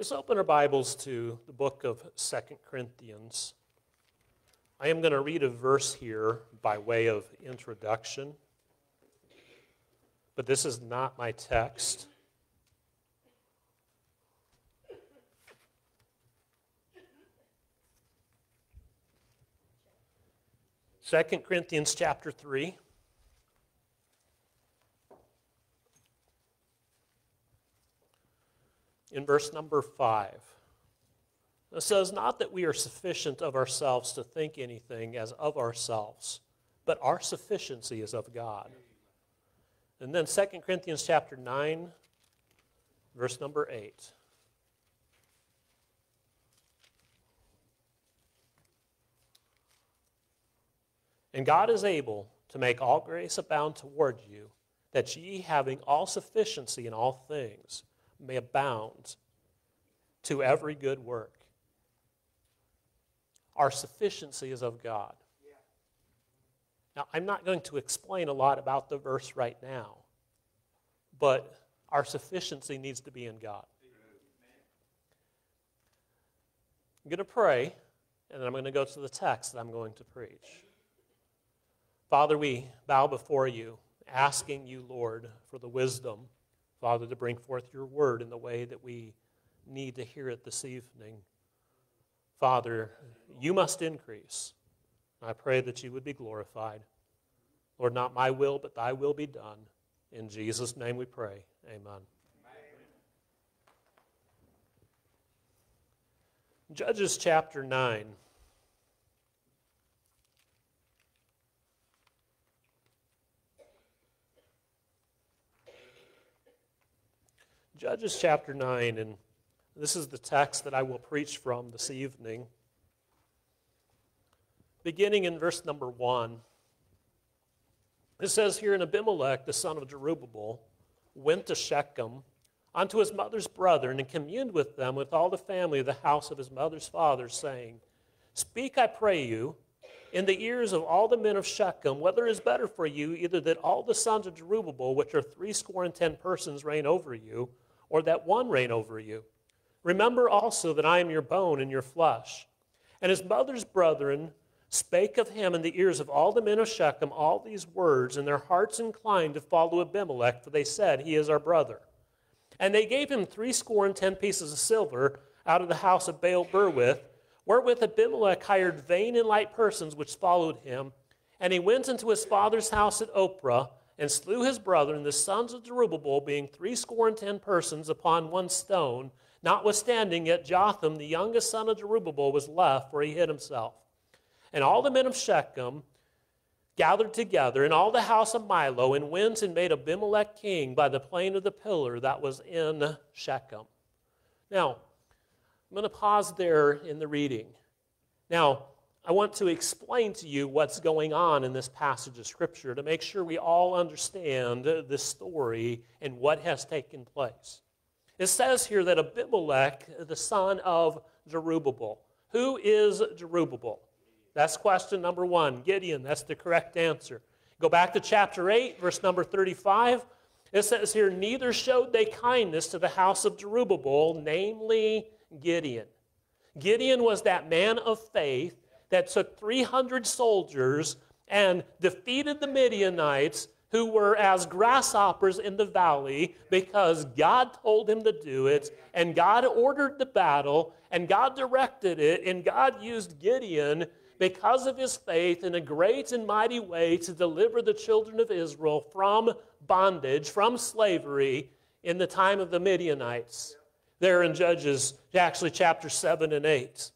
Let's open our Bibles to the book of Second Corinthians. I am going to read a verse here by way of introduction, but this is not my text. Second Corinthians chapter 3. In verse number 5. It says, Not that we are sufficient of ourselves to think anything as of ourselves, but our sufficiency is of God. And then 2 Corinthians chapter 9, verse number 8. And God is able to make all grace abound toward you, that ye, having all sufficiency in all things, may abound to every good work. Our sufficiency is of God. Now, I'm not going to explain a lot about the verse right now, but our sufficiency needs to be in God. I'm going to pray, and then I'm going to go to the text that I'm going to preach. Father, we bow before you, asking you, Lord, for the wisdom Father, to bring forth your word in the way that we need to hear it this evening. Father, you must increase. I pray that you would be glorified. Lord, not my will, but thy will be done. In Jesus' name we pray. Amen. Judges chapter 9. Judges chapter 9, and this is the text that I will preach from this evening. Beginning in verse number 1, it says here, And Abimelech, the son of Jerubbaal, went to Shechem unto his mother's brethren and communed with them with all the family of the house of his mother's father, saying, Speak, I pray you, in the ears of all the men of Shechem, whether it is better for you either that all the sons of Jerubbaal, which are threescore and ten persons, reign over you, or that one reign over you. Remember also that I am your bone and your flesh. And his mother's brethren spake of him in the ears of all the men of Shechem all these words, and their hearts inclined to follow Abimelech, for they said, He is our brother. And they gave him threescore and ten pieces of silver out of the house of Baal Berith, wherewith Abimelech hired vain and light persons which followed him. And he went into his father's house at Ophrah and slew his brethren, the sons of Jerubbaal, being threescore and ten persons upon one stone. Notwithstanding, yet Jotham, the youngest son of Jerubbaal, was left, where he hid himself. And all the men of Shechem gathered together, and all the house of Millo, and went and made Abimelech king by the plain of the pillar that was in Shechem. Now, I'm going to pause there in the reading. Now, I want to explain to you what's going on in this passage of Scripture to make sure we all understand the story and what has taken place. It says here that Abimelech, the son of Jerubbaal. Who is Jerubbaal? That's question number one. Gideon, that's the correct answer. Go back to chapter 8, verse number 35. It says here, Neither showed they kindness to the house of Jerubbaal, namely Gideon. Gideon was that man of faith that took 300 soldiers and defeated the Midianites who were as grasshoppers in the valley because God told him to do it, and God ordered the battle, and God directed it, and God used Gideon because of his faith in a great and mighty way to deliver the children of Israel from bondage, from slavery in the time of the Midianites. There in Judges, actually, chapter 7 and 8.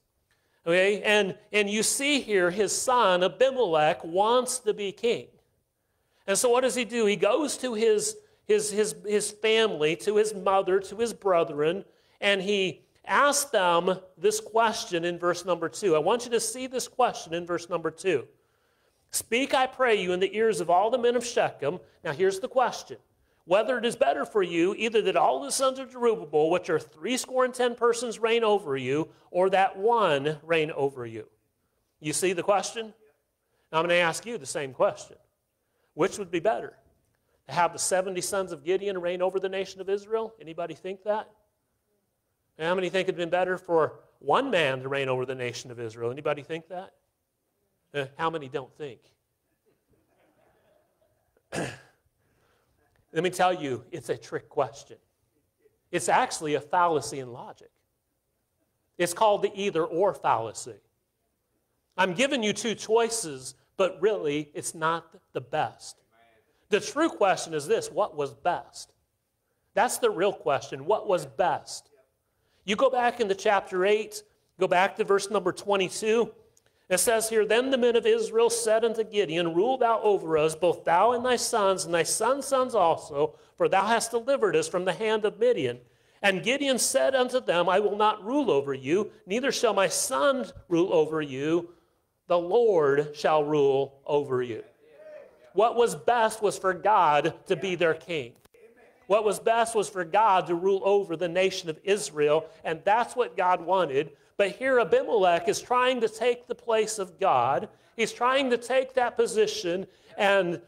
Okay, and, and you see here his son Abimelech wants to be king. And so what does he do? He goes to his, his, his, his family, to his mother, to his brethren, and he asks them this question in verse number two. I want you to see this question in verse number two. Speak, I pray you, in the ears of all the men of Shechem. Now here's the question whether it is better for you either that all the sons of Jerubbaal, which are threescore and ten persons, reign over you, or that one reign over you. You see the question? Now I'm going to ask you the same question. Which would be better? To have the 70 sons of Gideon reign over the nation of Israel? Anybody think that? How many think it'd been better for one man to reign over the nation of Israel? Anybody think that? Uh, how many don't think? Let me tell you, it's a trick question. It's actually a fallacy in logic. It's called the either or fallacy. I'm giving you two choices, but really, it's not the best. The true question is this what was best? That's the real question. What was best? You go back into chapter 8, go back to verse number 22. It says here, Then the men of Israel said unto Gideon, Rule thou over us, both thou and thy sons, and thy sons' sons also, for thou hast delivered us from the hand of Midian. And Gideon said unto them, I will not rule over you, neither shall my son rule over you. The Lord shall rule over you. What was best was for God to be their king. What was best was for God to rule over the nation of Israel, and that's what God wanted. But here Abimelech is trying to take the place of God. He's trying to take that position, and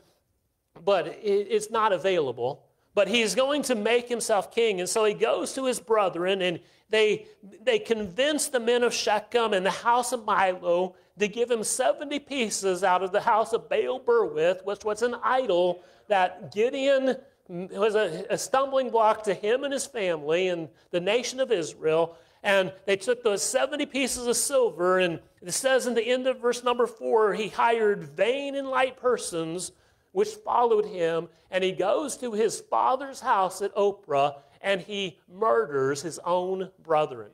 but it's not available. But he's going to make himself king. And so he goes to his brethren, and they, they convince the men of Shechem and the house of Millo to give him 70 pieces out of the house of Baal Berith, which was an idol that Gideon was a, a stumbling block to him and his family and the nation of Israel. And they took those 70 pieces of silver, and it says in the end of verse number four, he hired vain and light persons which followed him, and he goes to his father's house at Ophrah, and he murders his own brethren.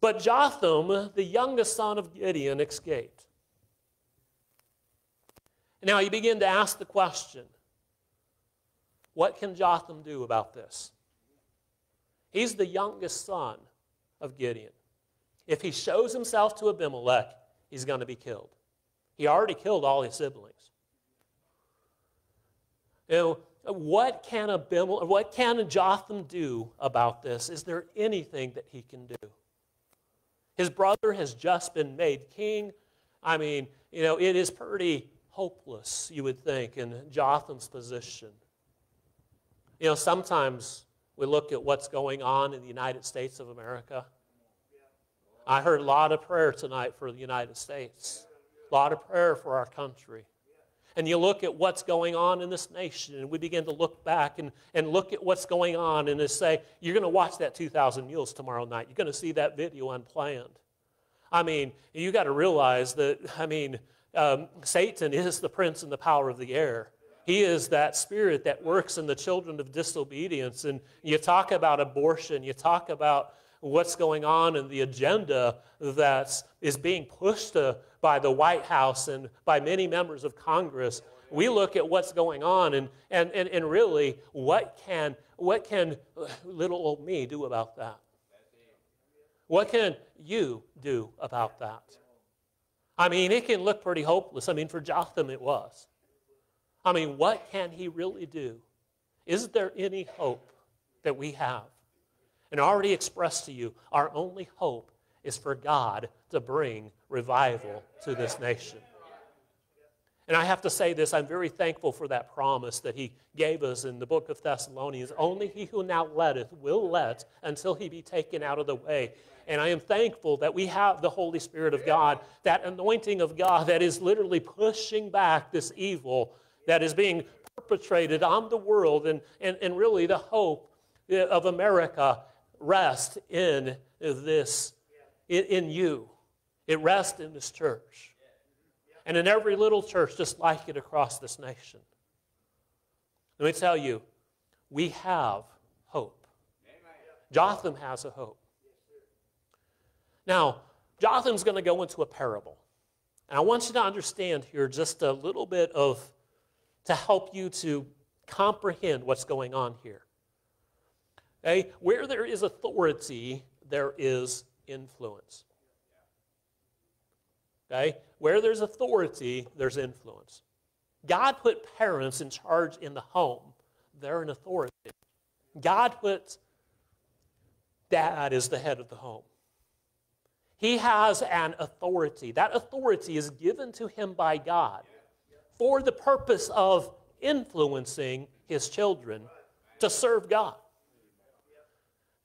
But Jotham, the youngest son of Gideon, escaped. Now you begin to ask the question what can Jotham do about this? He's the youngest son of Gideon. If he shows himself to Abimelech, he's going to be killed. He already killed all his siblings. You know, what can Abimelech, what can Jotham do about this? Is there anything that he can do? His brother has just been made king. I mean, you know, it is pretty hopeless, you would think, in Jotham's position. You know, sometimes we look at what's going on in the United States of America. I heard a lot of prayer tonight for the United States, a lot of prayer for our country. And you look at what's going on in this nation, and we begin to look back and, and look at what's going on and say, You're going to watch that 2,000 Mules tomorrow night. You're going to see that video unplanned. I mean, you got to realize that, I mean, um, Satan is the prince and the power of the air. He is that spirit that works in the children of disobedience. And you talk about abortion, you talk about what's going on in the agenda that is being pushed to, by the White House and by many members of Congress. We look at what's going on and, and, and, and really what can, what can uh, little old me do about that? What can you do about that? I mean, it can look pretty hopeless. I mean, for Jotham, it was. I mean, what can he really do? Is there any hope that we have? And I already expressed to you, our only hope is for God to bring revival to this nation. And I have to say this I'm very thankful for that promise that he gave us in the book of Thessalonians. Only he who now letteth will let until he be taken out of the way. And I am thankful that we have the Holy Spirit of God, that anointing of God that is literally pushing back this evil that is being perpetrated on the world. And, and, and really, the hope eh, of America rests in this, in, in you. It rests in this church. And in every little church just like it across this nation. Let me tell you, we have hope. Jotham has a hope. Now, Jotham's going to go into a parable. And I want you to understand here just a little bit of to help you to comprehend what's going on here. Okay? Where there is authority, there is influence. Okay? Where there's authority, there's influence. God put parents in charge in the home. They're an authority. God put dad as the head of the home. He has an authority. That authority is given to him by God for the purpose of influencing his children to serve God.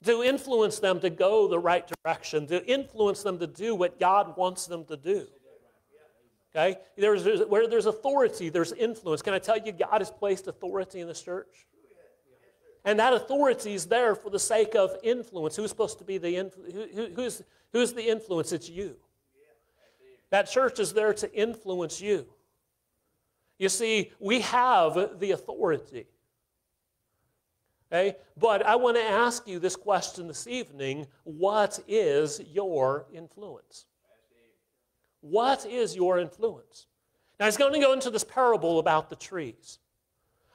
to influence them to go the right direction, to influence them to do what God wants them to do. Okay? There's, there's, where there's authority, there's influence. Can I tell you, God has placed authority in this church? And that authority is there for the sake of influence. Who's supposed to be the influence? Who, who's, who's the influence? It's you. That church is there to influence you. You see, we have the authority. Okay? But I want to ask you this question this evening what is your influence? What is your influence? Now, he's going to go into this parable about the trees.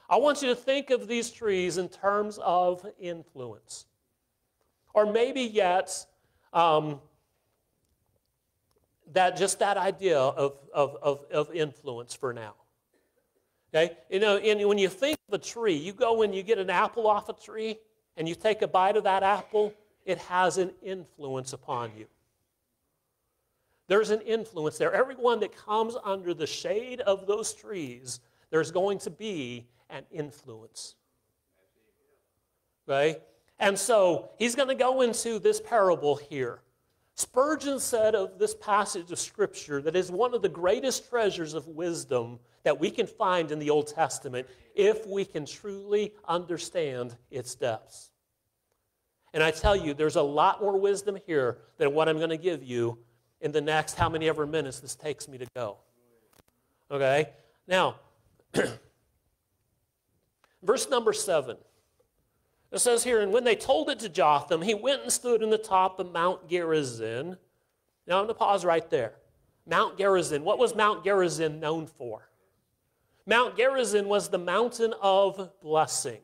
I want you to think of these trees in terms of influence. Or maybe yet, um, that just that idea of, of, of, of influence for now. Okay? You know, and when you think of a tree, you go and you get an apple off a tree and you take a bite of that apple, it has an influence upon you. There's an influence there. Everyone that comes under the shade of those trees, there's going to be an influence. Right? And so he's going to go into this parable here. Spurgeon said of this passage of Scripture that is one of the greatest treasures of wisdom that we can find in the Old Testament if we can truly understand its depths. And I tell you, there's a lot more wisdom here than what I'm going to give you in the next how many ever minutes this takes me to go. Okay? Now, verse number seven. It says here, and when they told it to Jotham, he went and stood in the top of Mount Gerizim. Now I'm going to pause right there. Mount Gerizim. What was Mount Gerizim known for? Mount Gerizim was the mountain of blessing.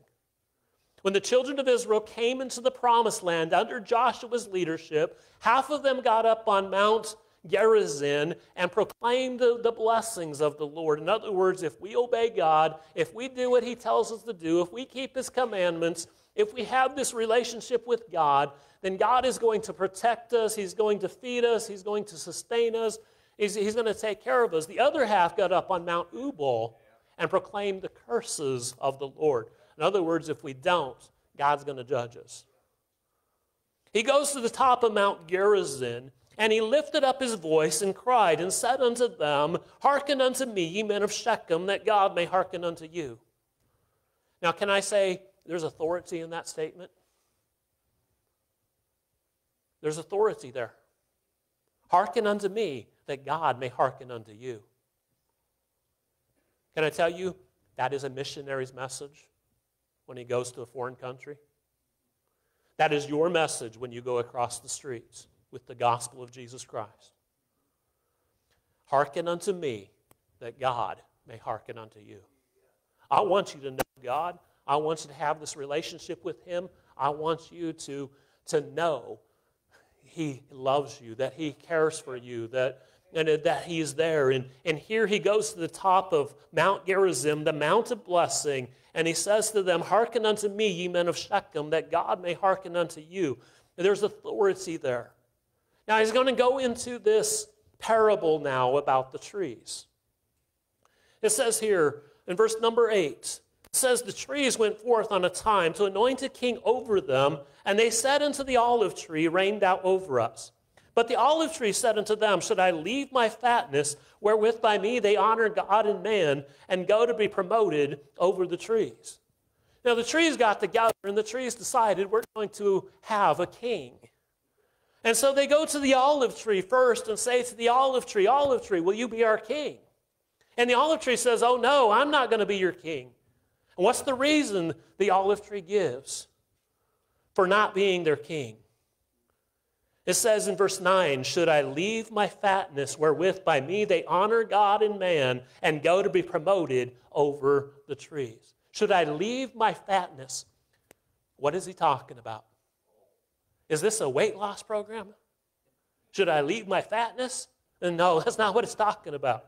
When the children of Israel came into the promised land under Joshua's leadership, half of them got up on Mount Gerizim and proclaimed the, the, blessings of the Lord. In other words, if we obey God, if we do what He tells us to do, if we keep His commandments, if we have this relationship with God, then God is going to protect us, He's going to feed us, He's going to sustain us, He's, he's going to take care of us. The other half got up on Mount Ebal and proclaimed the curses of the Lord. In other words, if we don't, God's going to judge us. He goes to the top of Mount Gerizim, and he lifted up his voice and cried and said unto them, Hearken unto me, ye men of Shechem, that God may hearken unto you. Now, can I say there's authority in that statement? There's authority there. Hearken unto me, that God may hearken unto you. Can I tell you, that is a missionary's message when he goes to a foreign country? That is your message when you go across the streets with the gospel of Jesus Christ. Hearken unto me, that God may hearken unto you. I want you to know God. I want you to have this relationship with Him. I want you to, to know He loves you, that He cares for you, that, and that He's there. And, and here He goes to the top of Mount Gerizim, the Mount of Blessing, and He says to them, Hearken unto me, ye men of Shechem, that God may hearken unto you. And there's authority there. Now He's going to go into this parable now about the trees. It says here in verse number 8, says the trees went forth on a time to anoint a king over them, and they said unto the olive tree, Reign thou over us. But the olive tree said unto them, Should I leave my fatness, wherewith by me they honor God and man, and go to be promoted over the trees? Now the trees got together, and the trees decided we're going to have a king. And so they go to the olive tree first and say to the olive tree, Olive tree, will you be our king? And the olive tree says, Oh no, I'm not going to be your king. And what's the reason the olive tree gives for not being their king? It says in verse 9, Should I leave my fatness wherewith by me they honor God and man and go to be promoted over the trees? Should I leave my fatness? What is he talking about? Is this a weight loss program? Should I leave my fatness? And no, that's not what it's talking about.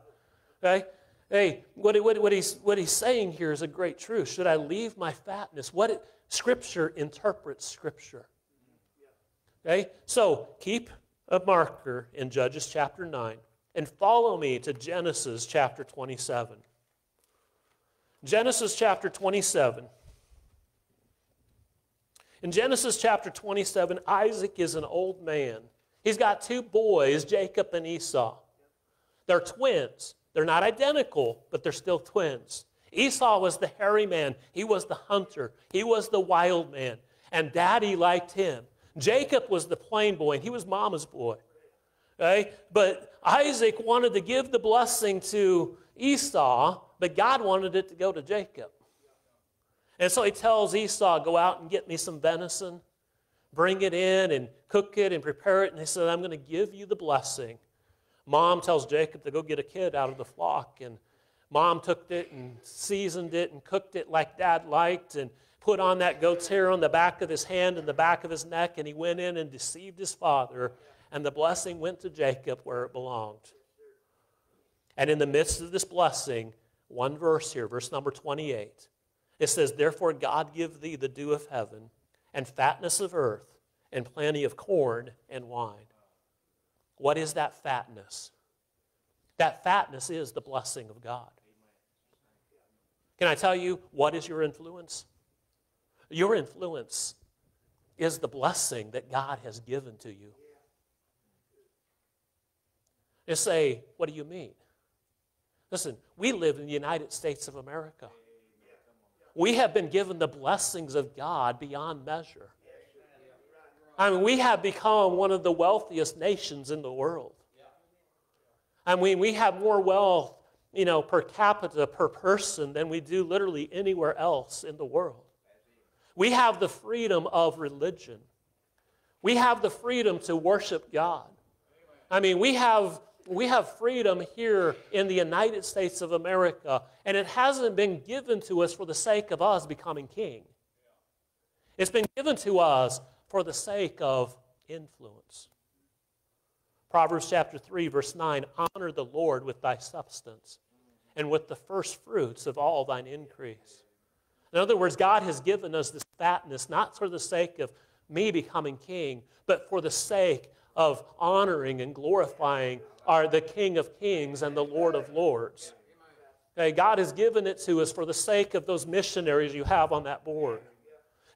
Okay? Hey, what, what, what, he's, what he's saying here is a great truth. Should I leave my fatness? What it, Scripture interprets Scripture. Okay? So keep a marker in Judges chapter 9 and follow me to Genesis chapter 27. Genesis chapter 27. In Genesis chapter 27, Isaac is an old man. He's got two boys, Jacob and Esau. They're twins. They're not identical, but they're still twins. Esau was the hairy man, he was the hunter, he was the wild man, and daddy liked him. Jacob was the plain boy, and he was mama's boy. Okay? But Isaac wanted to give the blessing to Esau, but God wanted it to go to Jacob. And so he tells Esau, Go out and get me some venison, bring it in and cook it and prepare it. And he said, I'm going to give you the blessing. Mom tells Jacob to go get a kid out of the flock. And mom took it and seasoned it and cooked it like dad liked and put on that goat's hair on the back of his hand and the back of his neck. And he went in and deceived his father. And the blessing went to Jacob where it belonged. And in the midst of this blessing, one verse here, verse number 28. It says, Therefore God give thee the dew of heaven, and fatness of earth, and plenty of corn and wine. What is that fatness? That fatness is the blessing of God. Can I tell you what is your influence? Your influence is the blessing that God has given to you. You say, What do you mean? Listen, we live in the United States of America. We have been given the blessings of God beyond measure. I mean, we have become one of the wealthiest nations in the world. I mean, we have more wealth, you know, per capita, per person than we do literally anywhere else in the world. We have the freedom of religion. We have the freedom to worship God. I mean, we have we have freedom here in the United States of America, and it hasn't been given to us for the sake of us becoming king. It's been given to us for the sake of influence. Proverbs chapter 3, verse 9 Honor the Lord with thy substance and with the first fruits of all thine increase. In other words, God has given us this fatness not for the sake of me becoming king, but for the sake of honoring and glorifying our, the King of Kings and the Lord of Lords. Okay, God has given it to us for the sake of those missionaries you have on that board.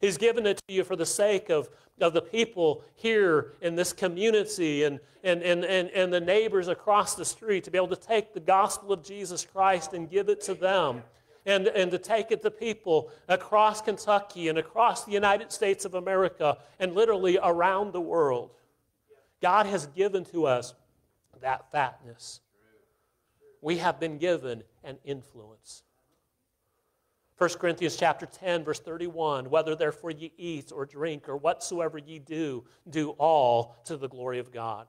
He's given it to you for the sake of, of the people here in this community and, and, and, and, and the neighbors across the street to be able to take the gospel of Jesus Christ and give it to them. And, and to take it to people across Kentucky and across the United States of America and literally around the world. God has given to us that fatness. We have been given an influence. 1 Corinthians chapter 10 verse 31 whether therefore ye eat or drink or whatsoever ye do do all to the glory of God.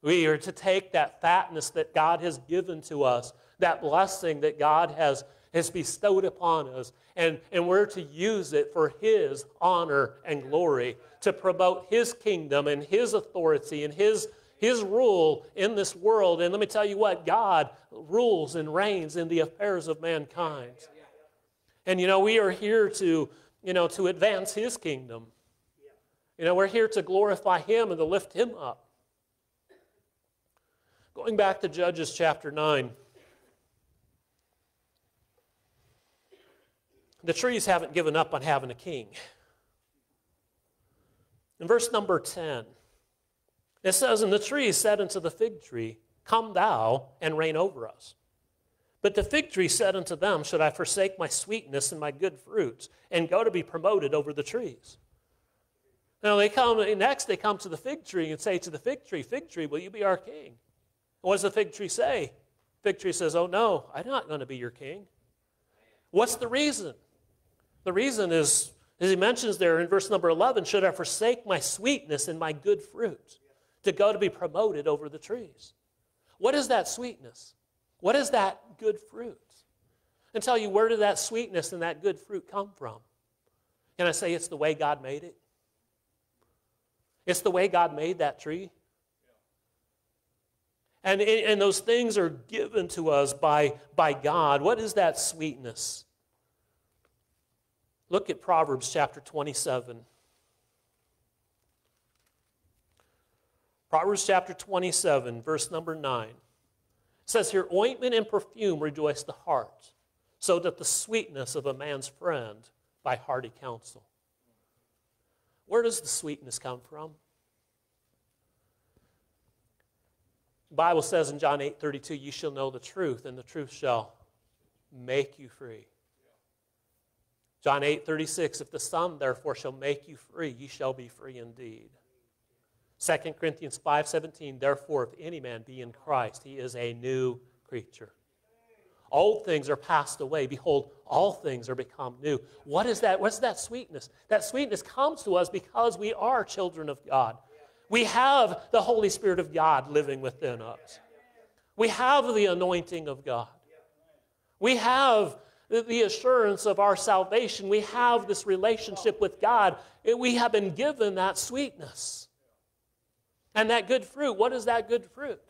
We are to take that fatness that God has given to us, that blessing that God has, has bestowed upon us, and, and we're to use it for His honor and glory, to promote His kingdom and His authority and His his rule in this world. And let me tell you what, God rules and reigns in the affairs of mankind. And you know, we are here to, you know, to advance his kingdom. You know, we're here to glorify him and to lift him up. Going back to Judges chapter 9. The trees haven't given up on having a king. In verse number 10, it says, And the tree said unto the fig tree, Come thou and reign over us. But the fig tree said unto them, Should I forsake my sweetness and my good fruits, and go to be promoted over the trees? Now they come next, they come to the fig tree and say to the fig tree, Fig tree, will you be our king? And what does the fig tree say? Fig tree says, Oh no, I'm not going to be your king. What's the reason? The reason is, as he mentions there in verse number 11, should I forsake my sweetness and my good fruit? to go to be promoted over the trees. What is that sweetness? What is that good fruit? And tell you where did that sweetness and that good fruit come from? Can I say it's the way God made it? It's the way God made that tree. And, and those things are given to us by, by God. What is that sweetness? Look at Proverbs chapter 27. Proverbs chapter 27, verse number 9 says here, Ointment and perfume rejoice the heart, so that the sweetness of a man's friend by hearty counsel. Where does the sweetness come from? The Bible says in John 8 32, you shall know the truth, and the truth shall make you free. John 8 36, if the Son therefore shall make you free, ye shall be free indeed. 2 Corinthians 5:17 therefore, if any man be in Christ, he is a new creature. Old things are passed away. Behold, all things are become new. What is that? What's that sweetness? That sweetness comes to us because we are children of God. We have the Holy Spirit of God living within us. We have the anointing of God. We have the assurance of our salvation. We have this relationship with God. We have been given that sweetness. And that good fruit, what is that good fruit?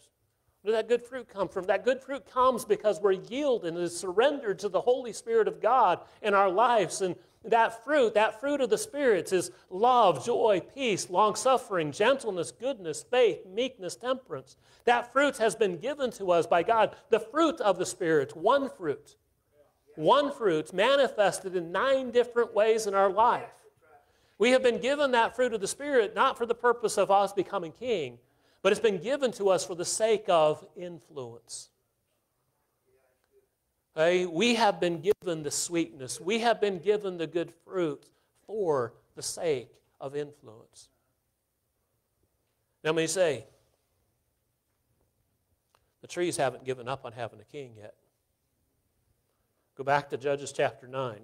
Where does that good fruit come from? That good fruit comes because we're yielded and surrendered to the Holy Spirit of God in our lives. And that fruit, that fruit of the spirits is love, joy, peace, long suffering, gentleness, goodness, faith, meekness, temperance. That fruit has been given to us by God. The fruit of the Spirit, one fruit. One fruit manifested in nine different ways in our life. We have been given that fruit of the Spirit not for the purpose of us becoming king, but it's been given to us for the sake of influence. Okay? We have been given the sweetness, we have been given the good fruit for the sake of influence. Now, let me say, the trees haven't given up on having a king yet. Go back to Judges chapter 9.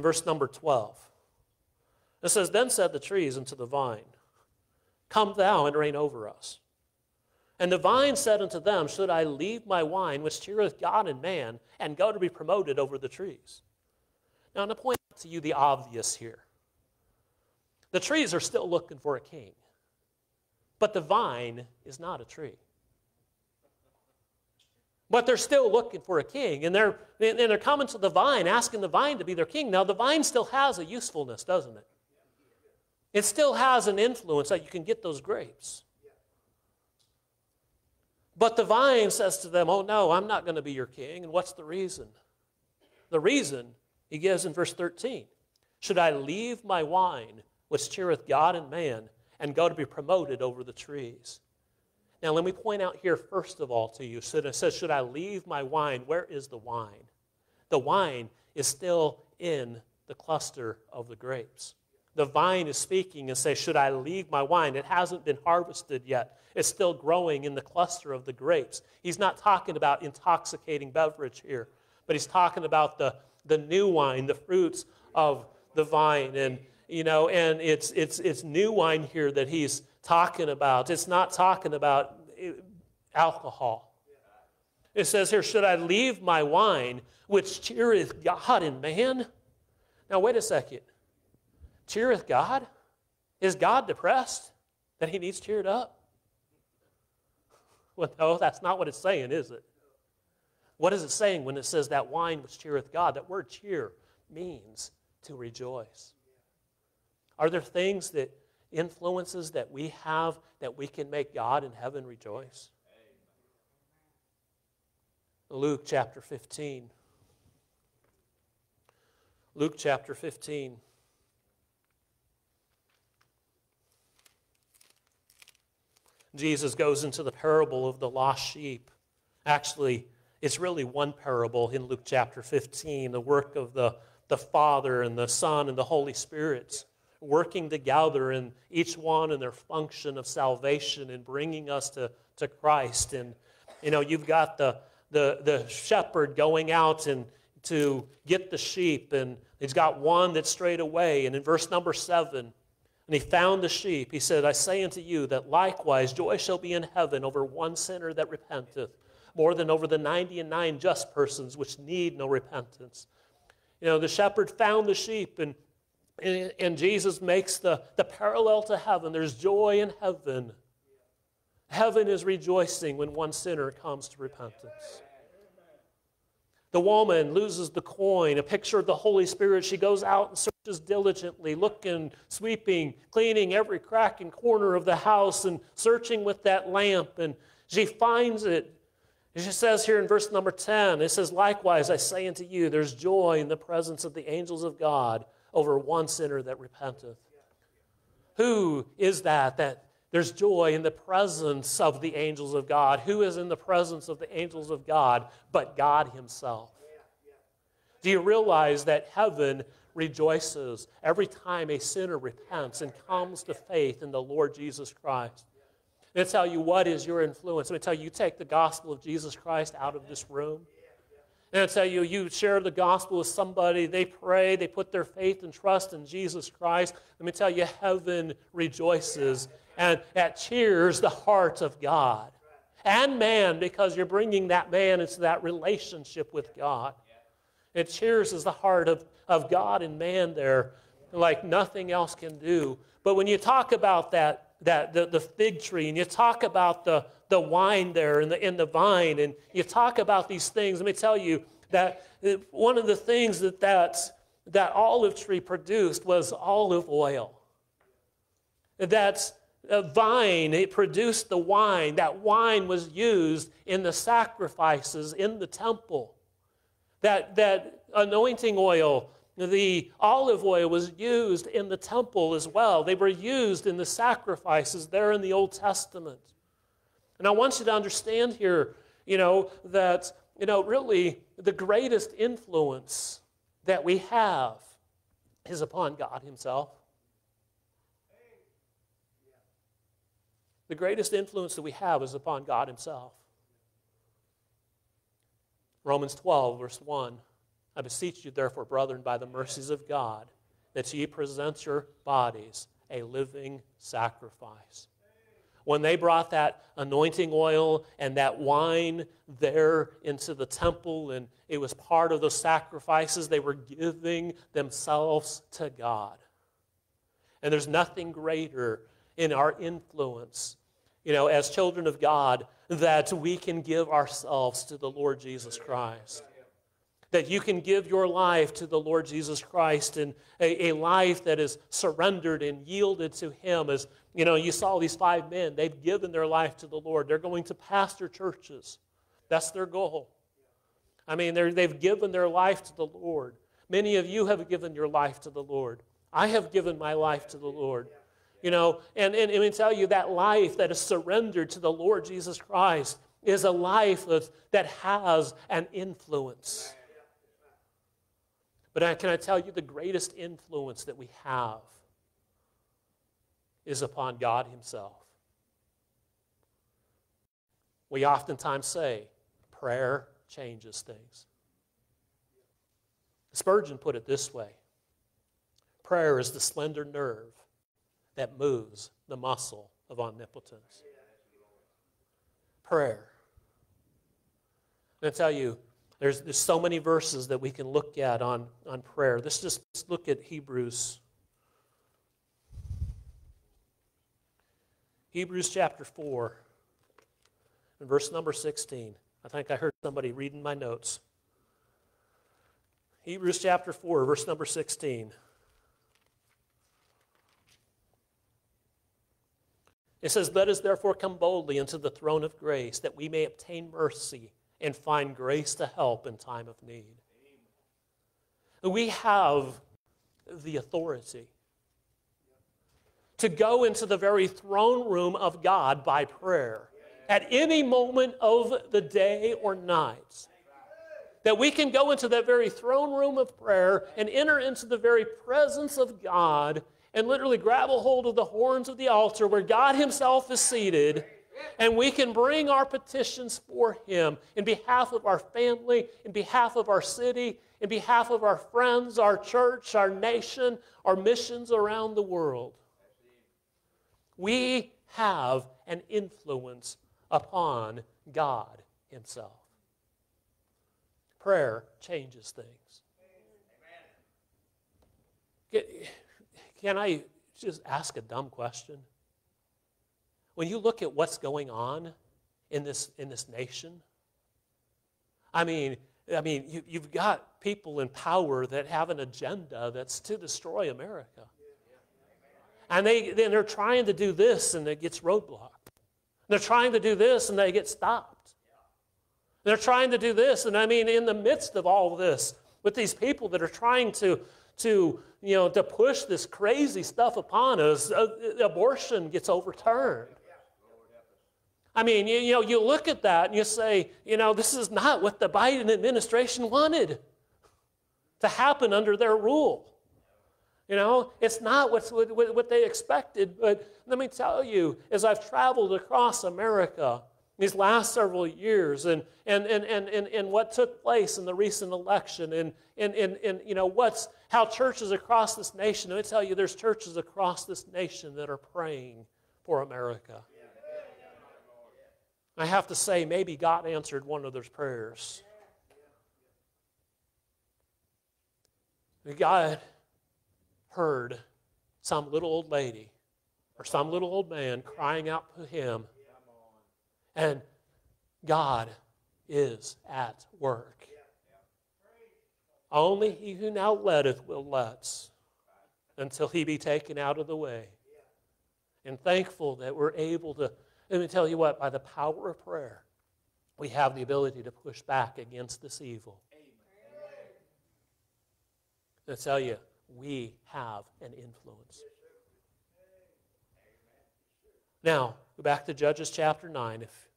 In verse number 12. It says, Then said the trees unto the vine, Come thou and reign over us. And the vine said unto them, Should I leave my wine, which cheereth God and man, and go to be promoted over the trees? Now, I'm going to point out to you the obvious here. The trees are still looking for a king, but the vine is not a tree. But they're still looking for a king, and they're, and they're coming to the vine, asking the vine to be their king. Now, the vine still has a usefulness, doesn't it? It still has an influence that you can get those grapes. But the vine says to them, Oh, no, I'm not going to be your king. And what's the reason? The reason he gives in verse 13 Should I leave my wine, which cheereth God and man, and go to be promoted over the trees? Now, let me point out here, first of all, to you. So it says, Should I leave my wine? Where is the wine? The wine is still in the cluster of the grapes. The vine is speaking and says, Should I leave my wine? It hasn't been harvested yet. It's still growing in the cluster of the grapes. He's not talking about intoxicating beverage here, but he's talking about the, the new wine, the fruits of the vine. And, you know, and it's, it's, it's new wine here that he's talking about. It's not talking about eh, alcohol. It says here, Should I leave my wine, which cheereth God and man? Now, wait a second cheereth God? Is God depressed that he needs cheered up? Well, no, that's not what it's saying, is it? What is it saying when it says that wine which cheereth God? That word cheer means to rejoice. Are there things that influences that we have that we can make God in heaven rejoice? Luke chapter 15. Luke chapter 15. Jesus goes into the parable of the lost sheep. Actually, it's really one parable in Luke chapter 15, the work of the, the Father and the Son and the Holy Spirit working together in each one in their function of salvation and bringing us to, to Christ. And, you know, you've got the, the, the shepherd going out and to get the sheep, and he's got one that strayed away. And in verse number seven, and he found the sheep. He said, I say unto you that likewise joy shall be in heaven over one sinner that repenteth, more than over the ninety and nine just persons which need no repentance. You know, the shepherd found the sheep, and, and, Jesus makes the, the parallel to heaven. There's joy in heaven. Heaven is rejoicing when one sinner comes to repentance. The woman loses the coin, a picture of the Holy Spirit. She goes out and searches diligently, looking, sweeping, cleaning every crack and corner of the house, and searching with that lamp. And she finds it. She says here in verse number 10, it says, Likewise, I say unto you, there's joy in the presence of the angels of God over one sinner that repenteth. Who is that that there's joy in the presence of the angels of God? Who is in the presence of the angels of God but God Himself? Do you realize that heaven rejoices every time a sinner repents and comes to faith in the Lord Jesus Christ? Let me tell you what is your influence. Let me tell you, you take the gospel of Jesus Christ out of this room. And I tell you, you share the gospel with somebody, they pray, they put their faith and trust in Jesus Christ. Let me tell you, heaven rejoices and that cheers the heart of God and man because you're bringing that man into that relationship with God. It cheers the heart of, of God and man there like nothing else can do. But when you talk about that, that the, the fig tree and you talk about the, the wine there and the, in the vine and you talk about these things, let me tell you that one of the things that that, that olive tree produced was olive oil. That uh, vine, it produced the wine. That wine was used in the sacrifices in the temple. That, that anointing oil, the olive oil was used in the temple as well. They were used in the sacrifices there in the Old Testament. And I want you to understand here, you know, that, you know, really the greatest influence that we have is upon God Himself. The greatest influence that we have is upon God Himself. Romans 12, verse 1. I beseech you, therefore, brethren, by the mercies of God, that ye present your bodies a living sacrifice when they brought that anointing oil and that wine there into the temple, and it was part of those sacrifices, they were giving themselves to God. And there's nothing greater in our influence, you know, as children of God, that we can give ourselves to the Lord Jesus Christ that you can give your life to the Lord Jesus Christ and a, a, life that is surrendered and yielded to Him. As you know, you saw these five men, they've given their life to the Lord. They're going to pastor churches, that's their goal. I mean, they've given their life to the Lord. Many of you have given your life to the Lord. I have given my life to the Lord. You know, and, and, and tell you that life that is surrendered to the Lord Jesus Christ is a life that, that has an influence. But can I tell you the greatest influence that we have is upon God Himself. We oftentimes say, prayer changes things. Spurgeon put it this way prayer is the slender nerve that moves the muscle of omnipotence. Prayer. I tell you, there's, there's so many verses that we can look at on, on prayer. Let's just let's look at Hebrews. Hebrews chapter 4 and verse number 16. I think I heard somebody reading my notes. Hebrews chapter 4, verse number 16. It says, Let us therefore come boldly into the throne of grace, that we may obtain mercy and find grace to help in time of need. We have the authority to go into the very throne room of God by prayer at any moment of the day or night. That we can go into that very throne room of prayer and enter into the very presence of God and literally grab a hold of the horns of the altar where God Himself is seated and we can bring our petitions for Him in behalf of our family, in behalf of our city, in behalf of our friends, our church, our nation, our missions around the world. We have an influence upon God Himself. Prayer changes things. Can I just ask a dumb question? When you look at what's going on in this, in this nation, I mean, I mean, you, you've got people in power that have an agenda that's to destroy America. And they, then they're trying to do this and it gets roadblocked. They're trying to do this and they get stopped. They're trying to do this, and I mean, in the midst of all of this, with these people that are trying to, to, you know, to push this crazy stuff upon us, uh, abortion gets overturned. I mean, you, you know, you look at that and you say, you know, this is not what the Biden administration wanted to happen under their rule. You know, it's not what's, what, what they expected. But let me tell you, as I've traveled across America these last several years and, and, and, and, and, and what took place in the recent election and, and, and, and you know, what's, how churches across this nation, let me tell you, there's churches across this nation that are praying for America. I have to say, maybe God answered one of those prayers. God heard some little old lady or some little old man crying out to him, and God is at work. Only he who now letteth will let until he be taken out of the way. And thankful that we're able to, let me tell you what, by the power of prayer, we have the ability to push back against this evil. I tell you, we have an influence. Now, go back to Judges chapter 9. If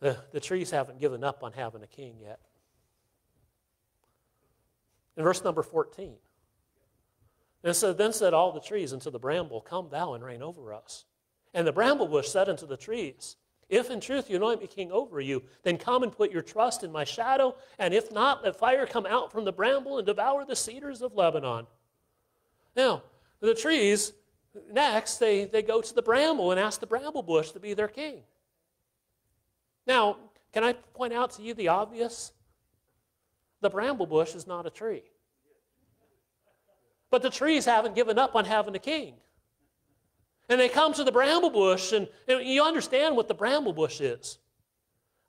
the, the trees haven't given up on having a king yet. In verse number 14, and so then said all the trees unto the bramble, Come thou and reign over us. And the bramble bush said unto the trees, if in truth you anoint me king over you, then come and put your trust in my shadow, and if not, let fire come out from the bramble and devour the cedars of Lebanon. Now, the trees, next, they, they go to the bramble and ask the bramble bush to be their king. Now, can I point out to you the obvious? The bramble bush is not a tree. But the trees haven't given up on having a king. And they come to the bramble bush, and, and you understand what the bramble bush is.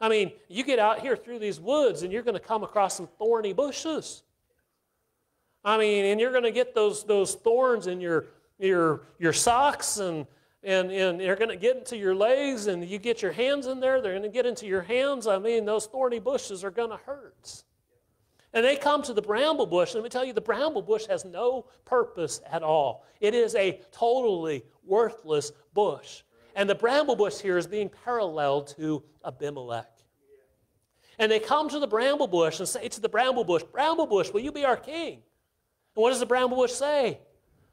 I mean, you get out here through these woods, and you're going to come across some thorny bushes. I mean, and you're going to get those, those thorns in your, your, your socks, and, and, and they're going to get into your legs, and you get your hands in there, they're going to get into your hands. I mean, those thorny bushes are going to hurt. And they come to the bramble bush. Let me tell you, the bramble bush has no purpose at all. It is a totally worthless bush. And the bramble bush here is being paralleled to Abimelech. And they come to the bramble bush and say to the bramble bush, Bramble bush, will you be our king? And what does the bramble bush say?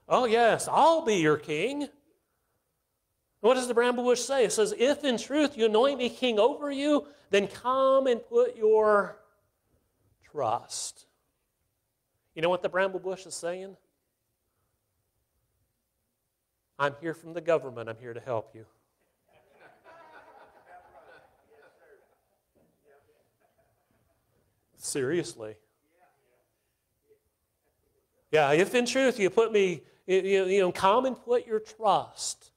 Oh, yes, I'll be your king. What does the bramble bush say? It says, If in truth you anoint me king over you, then come and put your trust. You know what the bramble bush is saying? I'm here from the government. I'm here to help you. Seriously. Yeah, if in truth you put me, you, know, come and put your trust,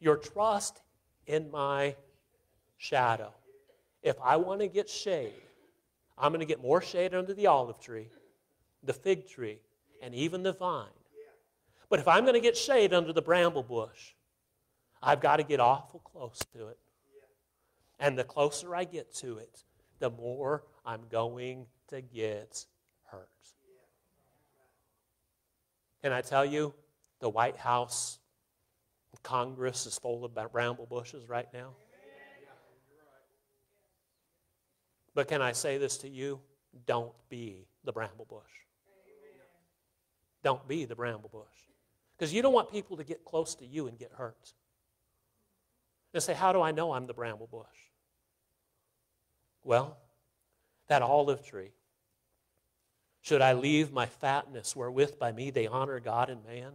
your trust in my shadow. If I want to get shade, I'm going to get more shade under the olive tree, the fig tree, and even the vine. But if I'm going to get shade under the bramble bush, I've got to get awful close to it. And the closer I get to it, the more I'm going to get hurt. Can I tell you, the White House, Congress is full of bramble bushes right now? But can I say this to you? Don't be the bramble bush. Don't be the bramble bush. Because you don't want people to get close to you and get hurt. And say, How do I know I'm the bramble bush? Well, that olive tree. Should I leave my fatness wherewith by me they honor God and man?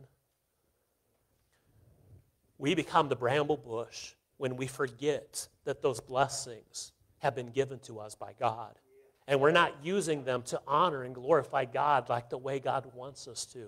We become the bramble bush when we forget that those blessings have been given to us by God. And we're not using them to honor and glorify God like the way God wants us to.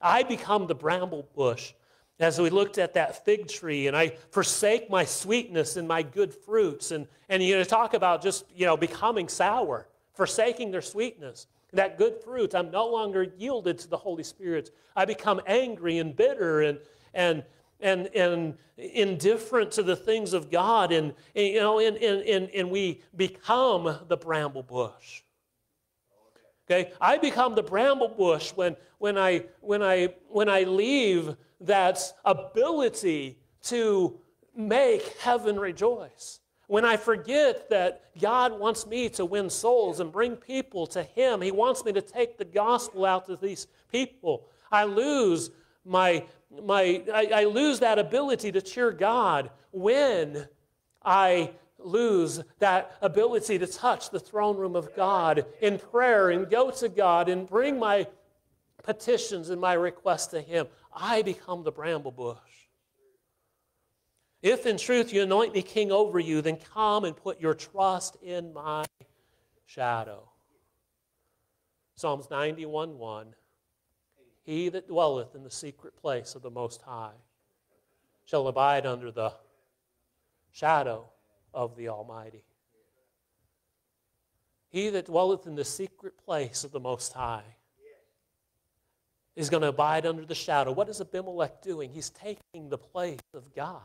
I become the bramble bush as we looked at that fig tree and I forsake my sweetness and my good fruits. And, and you know, talk about just, you know, becoming sour, forsaking their sweetness. That good fruit, I'm no longer yielded to the Holy Spirit. I become angry and bitter and, and, and, and indifferent to the things of God, and, and you know, and, and, and we become the bramble bush. Okay? I become the bramble bush when, when, I, when, I, when I leave that ability to make heaven rejoice. When I forget that God wants me to win souls and bring people to Him, He wants me to take the gospel out to these people. I lose my, my I, I lose that ability to cheer God when I lose that ability to touch the throne room of God in prayer and go to God and bring my petitions and my requests to Him. I become the bramble bush. If in truth you anoint me king over you, then come and put your trust in my shadow. Psalms 91 1. He that dwelleth in the secret place of the Most High shall abide under the shadow of the Almighty. He that dwelleth in the secret place of the Most High is going to abide under the shadow. What is Abimelech doing? He's taking the place of God.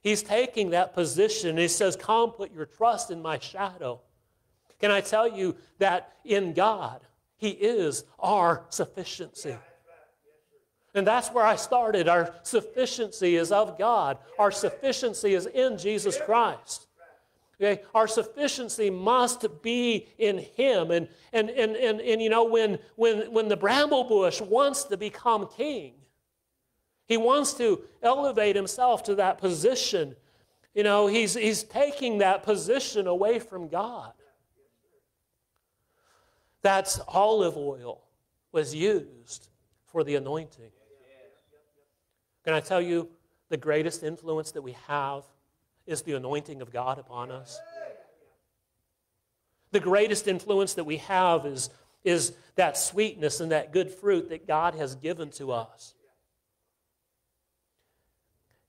He's taking that position. He says, Come, put your trust in my shadow. Can I tell you that in God, He is our sufficiency? And that's where I started. Our sufficiency is of God, our sufficiency is in Jesus Christ. Okay? Our sufficiency must be in Him. And, and, and, and, and you know, when, when, when the bramble bush wants to become king, he wants to elevate himself to that position. You know, he's, he's taking that position away from God. That's olive oil was used for the anointing. Can I tell you the greatest influence that we have is the anointing of God upon us? The greatest influence that we have is, is that sweetness and that good fruit that God has given to us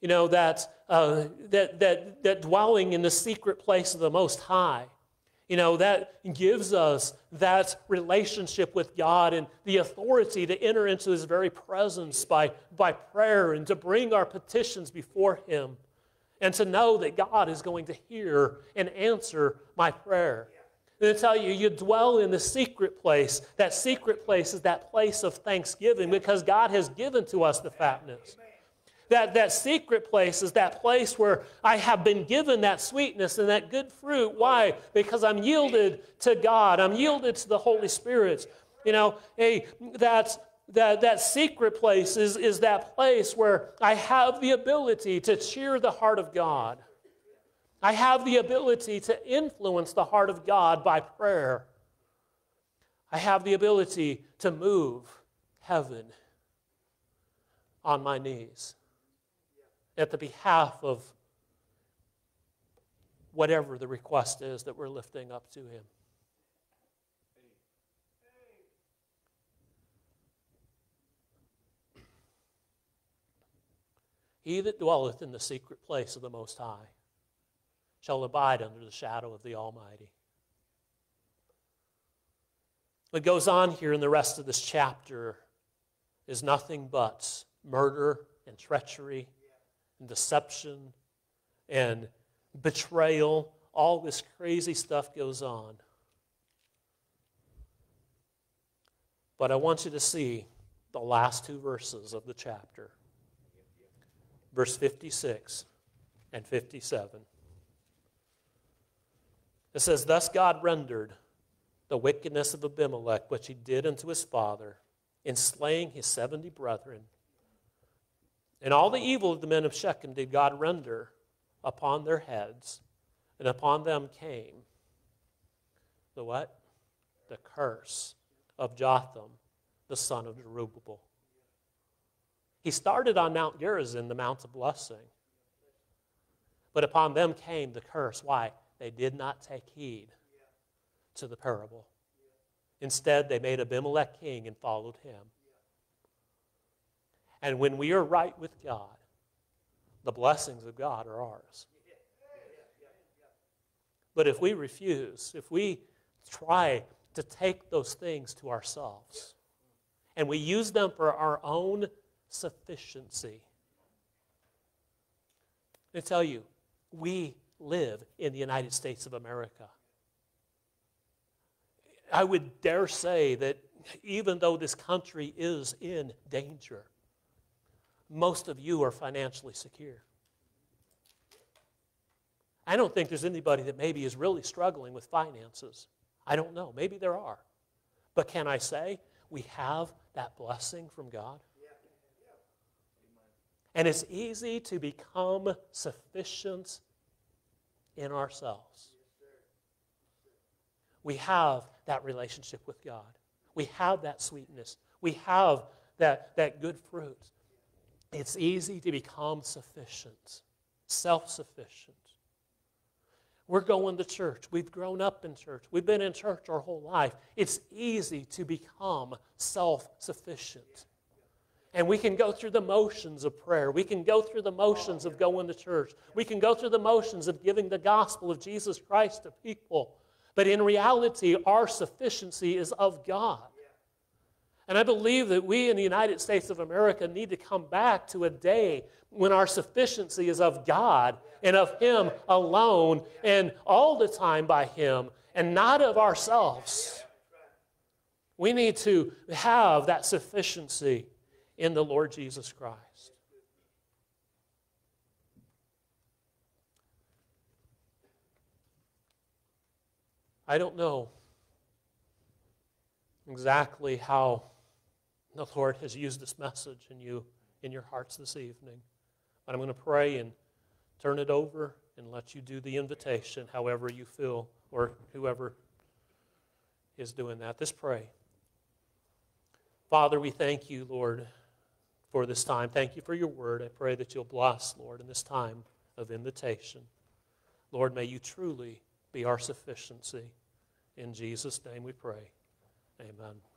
you know, that, uh, that, that, that dwelling in the secret place of the Most High, you know, that gives us that relationship with God and the authority to enter into His very presence by, by prayer and to bring our petitions before Him and to know that God is going to hear and answer my prayer. And to tell you, you dwell in the secret place. That secret place is that place of thanksgiving because God has given to us the fatness. That, that secret place is that place where I have been given that sweetness and that good fruit. Why? Because I'm yielded to God. I'm yielded to the Holy Spirit. You know, hey, that's, that, that secret place is, is that place where I have the ability to cheer the heart of God. I have the ability to influence the heart of God by prayer. I have the ability to move heaven on my knees at the behalf of whatever the request is that we're lifting up to Him. He that dwelleth in the secret place of the Most High shall abide under the shadow of the Almighty. What goes on here in the rest of this chapter is nothing but murder and treachery and deception and betrayal. All this crazy stuff goes on. But I want you to see the last two verses of the chapter verse 56 and 57. It says, Thus God rendered the wickedness of Abimelech, which he did unto his father, in slaying his seventy brethren and all the evil of the men of Shechem did God render upon their heads, and upon them came the what? The curse of Jotham, the son of Jerubbaal. He started on Mount Gerizim, the Mount of Blessing. But upon them came the curse. Why? They did not take heed to the parable. Instead, they made Abimelech king and followed him. And when we are right with God, the blessings of God are ours. But if we refuse, if we try to take those things to ourselves and we use them for our own sufficiency, I tell you, we live in the United States of America. I would dare say that even though this country is in danger, most of you are financially secure. I don't think there's anybody that maybe is really struggling with finances. I don't know. Maybe there are. But can I say we have that blessing from God? And it's easy to become sufficient in ourselves. We have that relationship with God. We have that sweetness. We have that, that good fruit. It's easy to become sufficient, self sufficient. We're going to church. We've grown up in church. We've been in church our whole life. It's easy to become self sufficient. And we can go through the motions of prayer. We can go through the motions of going to church. We can go through the motions of giving the gospel of Jesus Christ to people. But in reality, our sufficiency is of God. And I believe that we in the United States of America need to come back to a day when our sufficiency is of God and of Him alone and all the time by Him and not of ourselves. We need to have that sufficiency in the Lord Jesus Christ. I don't know exactly how the Lord has used this message in you in your hearts this evening. But I'm going to pray and turn it over and let you do the invitation however you feel or whoever is doing that. Let's pray. Father, we thank you, Lord, for this time. Thank you for your word. I pray that you'll bless, Lord, in this time of invitation. Lord, may you truly be our sufficiency. In Jesus' name we pray. Amen.